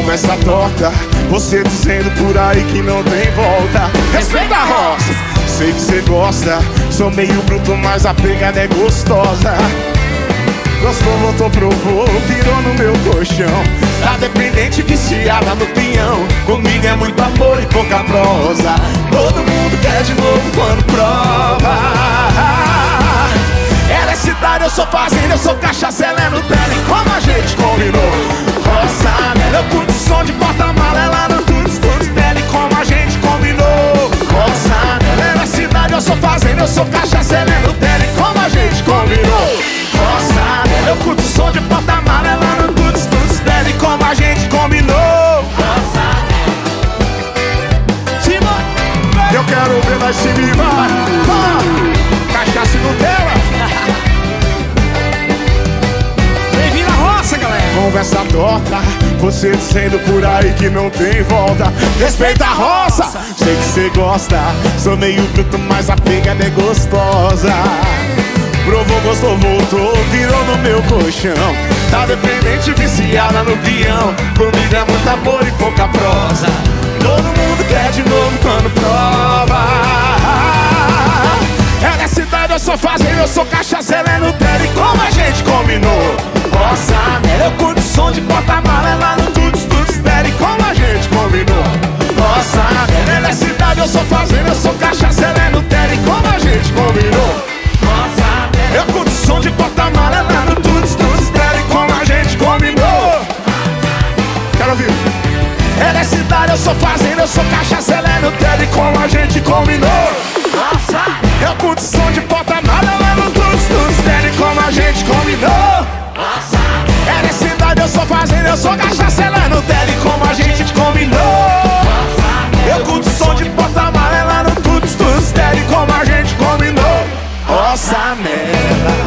Conversa torta, você dizendo por aí que não tem volta. Respeita a roça, sei que você gosta. Sou meio bruto, mas a pegada é gostosa. Gostou, voltou, provou, pirou no meu colchão. Tá dependente, viciada no pinhão. Comigo é muito amor e pouca prosa. Todo mundo quer de novo quando prova. Ela é cidade, eu sou fazenda, eu sou cachaça, ela é Nutella. E como a gente combinou se vivar ah, Cachaça e Nutella. Bem-vindo à roça, galera. Conversa torta Você dizendo por aí que não tem volta. Respeita a roça. Sei que você gosta. Sou meio bruto, mas a pegada é gostosa. Provou, gostou, voltou, virou no meu colchão. Tá dependente, viciada no peão. Comigo é muito amor e pouca prosa. Todo mundo quer de novo quando prova sou cachaceira, é no pé E como a gente combinou. Nossa, eu curto som de porta-mala lá no Tuts Tuts E como a gente combinou. Nossa, né? é da cidade, eu sou fazenda, eu sou cachaceira, é no pé E como a gente combinou. Eu curto som de porta-mala lá no Tuts Tuts Dele como a gente combinou. Quero ouvir. Ela é cidade, eu sou fazenda, eu sou cachaça, ela é no tele como a gente combinou som de porta-mala lá no Tuts Tuts Dele como a gente combinou. Nossa merda